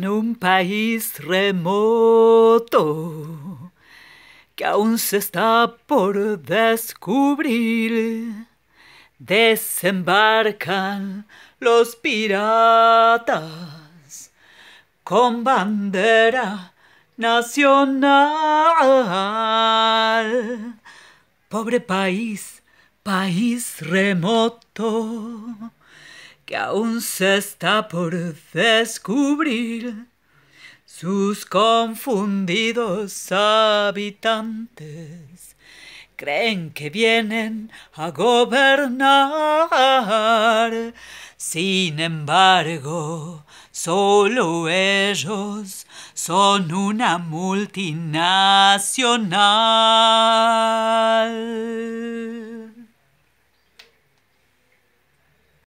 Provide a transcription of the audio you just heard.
En un país remoto que aún se está por descubrir, desembarcan los piratas con bandera nacional. Pobre país, país remoto que aún se está por descubrir. Sus confundidos habitantes creen que vienen a gobernar. Sin embargo, solo ellos son una multinacional.